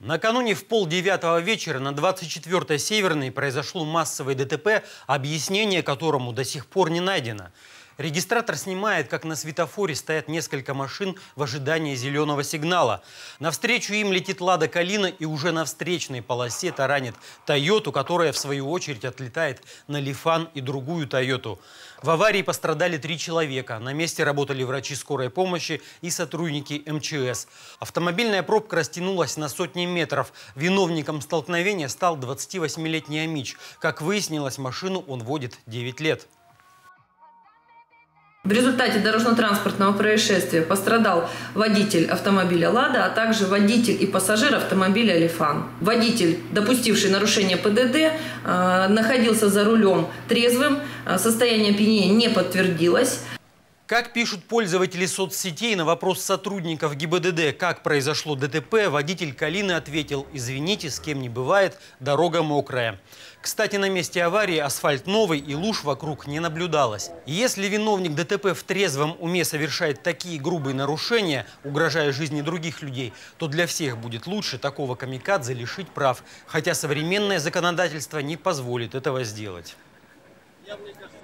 Накануне в полдевятого вечера на 24-й Северной произошло массовое ДТП, объяснение которому до сих пор не найдено. Регистратор снимает, как на светофоре стоят несколько машин в ожидании зеленого сигнала. Навстречу им летит «Лада Калина» и уже на встречной полосе таранит «Тойоту», которая в свою очередь отлетает на «Лифан» и другую «Тойоту». В аварии пострадали три человека. На месте работали врачи скорой помощи и сотрудники МЧС. Автомобильная пробка растянулась на сотни метров. Виновником столкновения стал 28-летний Амич. Как выяснилось, машину он водит 9 лет. В результате дорожно-транспортного происшествия пострадал водитель автомобиля «Лада», а также водитель и пассажир автомобиля «Лифан». Водитель, допустивший нарушение ПДД, э, находился за рулем трезвым, э, состояние опьянения не подтвердилось. Как пишут пользователи соцсетей на вопрос сотрудников ГИБДД, как произошло ДТП, водитель Калины ответил «Извините, с кем не бывает, дорога мокрая». Кстати, на месте аварии асфальт новый и луж вокруг не наблюдалось. Если виновник ДТП в трезвом уме совершает такие грубые нарушения, угрожая жизни других людей, то для всех будет лучше такого камикадзе лишить прав, хотя современное законодательство не позволит этого сделать. Я, мне кажется,